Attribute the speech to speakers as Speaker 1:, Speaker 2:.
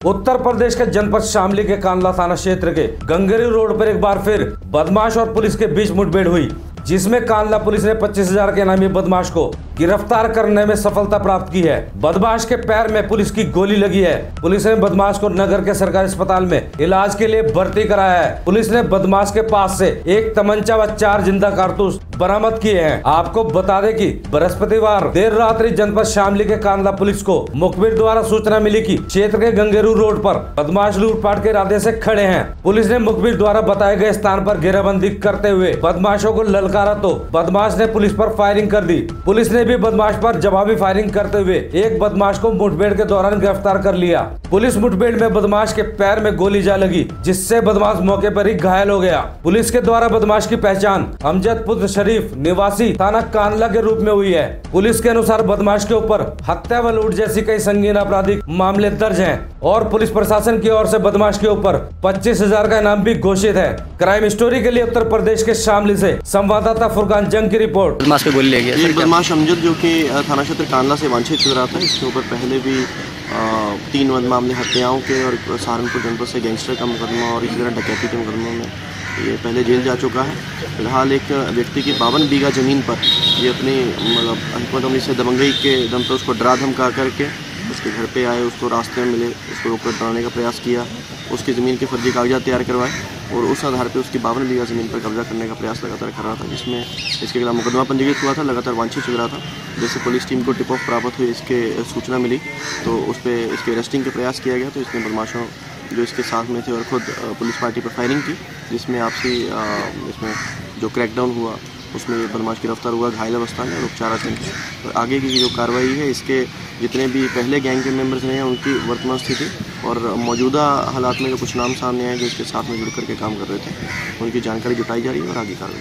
Speaker 1: उत्तर प्रदेश के जनपद शामली के कांदला थाना क्षेत्र के गंगेरी रोड पर एक बार फिर बदमाश और पुलिस के बीच मुठभेड़ हुई, जिसमें कांदला पुलिस ने पच्चीस हज़ार के इनामी बदमाश को गिरफ़्तार करने में सफलता प्राप्त की है। बदमाश के पैर में पुलिस की गोली लगी है। पुलिस ने बदमाश को नगर के सरकारी अस्पताल में इलाज के लिए भर्ती कराया है। पुलिस ने बदमाश के पास से एक तमंचा व चार ज़िंदा कारतूस बरामद किए हैं। आपको बता दें कि बृहस्पतिवार देर रात्रि जनपद शामली के कांडला पुलिस को मुखबिर द्वारा सूचना मिली कि क्षेत्र के गंगेरू रोड पर बदमाश लूटपाट के इरादे से खड़े हैं। पुलिस ने मुखबिर द्वारा बताए गए स्थान पर घेराबंदी करते हुए बदमाशों को ललकारा तो बदमाश ने पुलिस पर फायरिंग कर दी। पुलिस ने भी बदमाश पर जवाबी फायरिंग करते हुए एक बदमाश को मुठभेड़ के दौरान गिरफ़्तार कर लिया। पुलिस मुठभेड़ में बदमाश के पैर में गोली जा लगी जिससे बदमाश मौके पर ही घायल हो गया। पुलिस के द्वारा बदमाश की पहचान अमजद पुत्र शरीफ निवासी थाना कानला के रूप में हुई है। पुलिस के अनुसार बदमाश के ऊपर हत्या व लूट जैसी कई संगीन आपराधिक मामले दर्ज है और पुलिस प्रशासन की ओर से बदमाश के ऊपर पच्चीस हज़ार का इनाम भी घोषित है। क्राइम स्टोरी के लिए उत्तर प्रदेश के शामली से संवाददाता फुरकान जंग की रिपोर्ट।
Speaker 2: बदमाश गोली ले गया। सर
Speaker 3: जो कि थाना क्षेत्र कांडला से वांछित चल रहा था, इसके ऊपर पहले भी तीन वन मामले हत्याओं के और सहारनपुर जनपद से गैंगस्टर का मुकदमा और इसी तरह डकैती के मुकदमों में ये पहले जेल जा चुका है। फ़िलहाल एक व्यक्ति की बावन बीघा ज़मीन पर ये अपनी मतलब हिकमत अमली से दबंगई के दम पर उसको डरा धमका करके उसके घर पे आए, उसको रास्ते में मिले, उसको रोककर डराने का प्रयास किया। उसकी ज़मीन के फर्जी कागजात तैयार करवाए और उस आधार पर उसकी बावन बीघा ज़मीन पर कब्जा करने का प्रयास लगातार कर रहा था, जिसमें इसके खिलाफ मुकदमा पंजीकृत हुआ था, लगातार वांछित चल रहा था। जैसे पुलिस टीम को टिप ऑफ़ प्राप्त हुई, इसके सूचना मिली तो उस पर इसके अरेस्टिंग का प्रयास किया गया तो इसने बदमाशों जो इसके साथ में थे और खुद पुलिस पार्टी पर फायरिंग की, जिसमें आपसी इसमें जो क्रैकडाउन हुआ, उसमें बदमाश गिरफ़्तार हुआ, घायल अवस्था में, और उपचाराधीन आगे की जो कार्रवाई है, इसके जितने भी पहले गैंग के मेंबर्स रहे हैं, उनकी वर्तमान स्थिति और मौजूदा हालात में जो कुछ नाम सामने आए, जो इसके साथ में जुड़ करके काम कर रहे थे, उनकी जानकारी जुटाई जा रही है और आगे कार्रवाई